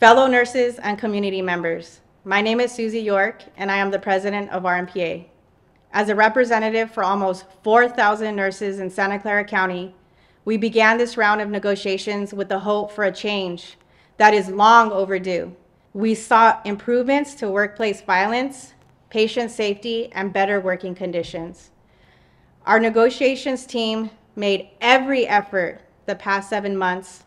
Fellow nurses and community members, my name is Susie York, and I am the president of RNPA. As a representative for almost 4,000 nurses in Santa Clara County, we began this round of negotiations with the hope for a change that is long overdue. We sought improvements to workplace violence, patient safety, and better working conditions. Our negotiations team made every effort the past seven months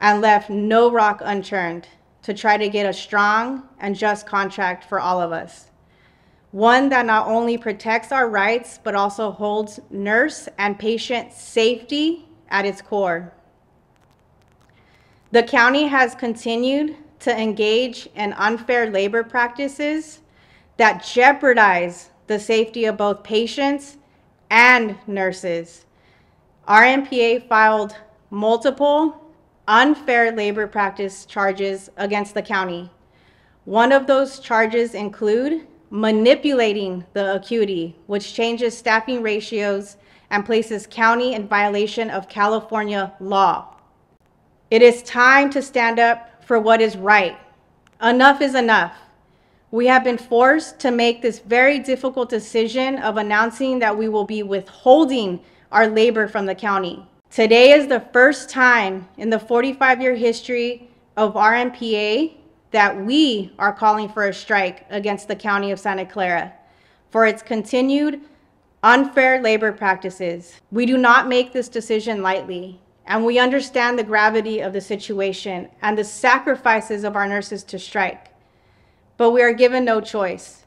and left no rock unturned to try to get a strong and just contract for all of us. One that not only protects our rights, but also holds nurse and patient safety at its core. The county has continued to engage in unfair labor practices that jeopardize the safety of both patients and nurses. RNPA filed multiple unfair labor practice charges against the county. One of those charges include manipulating the acuity, which changes staffing ratios and places county in violation of California law. It is time to stand up for what is right. Enough is enough. We have been forced to make this very difficult decision of announcing that we will be withholding our labor from the county. Today is the first time in the 45 year history of RNPA that we are calling for a strike against the County of Santa Clara for its continued unfair labor practices. We do not make this decision lightly, and we understand the gravity of the situation and the sacrifices of our nurses to strike. But we are given no choice.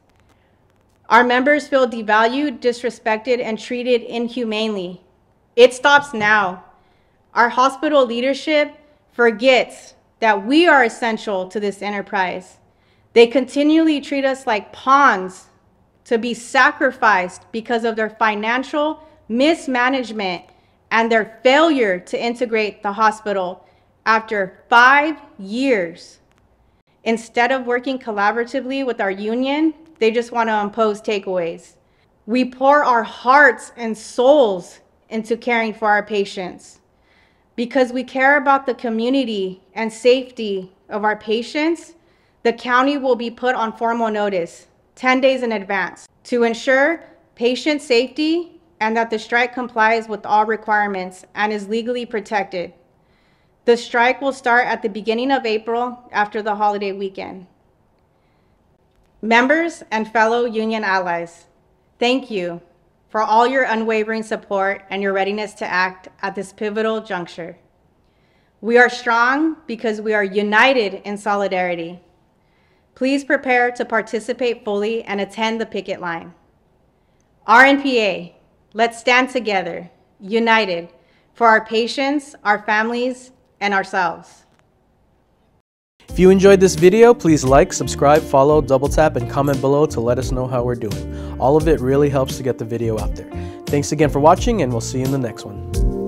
Our members feel devalued, disrespected, and treated inhumanely. It stops now. Our hospital leadership forgets that we are essential to this enterprise. They continually treat us like pawns to be sacrificed because of their financial mismanagement and their failure to integrate the hospital after five years. Instead of working collaboratively with our union, they just want to impose takeaways. We pour our hearts and souls into caring for our patients. Because we care about the community and safety of our patients, the county will be put on formal notice 10 days in advance to ensure patient safety and that the strike complies with all requirements and is legally protected. The strike will start at the beginning of April after the holiday weekend. Members and fellow union allies, thank you for all your unwavering support and your readiness to act at this pivotal juncture. We are strong because we are united in solidarity. Please prepare to participate fully and attend the picket line. RNPA, let's stand together, united, for our patients, our families, and ourselves. If you enjoyed this video, please like, subscribe, follow, double tap, and comment below to let us know how we're doing. All of it really helps to get the video out there. Thanks again for watching, and we'll see you in the next one.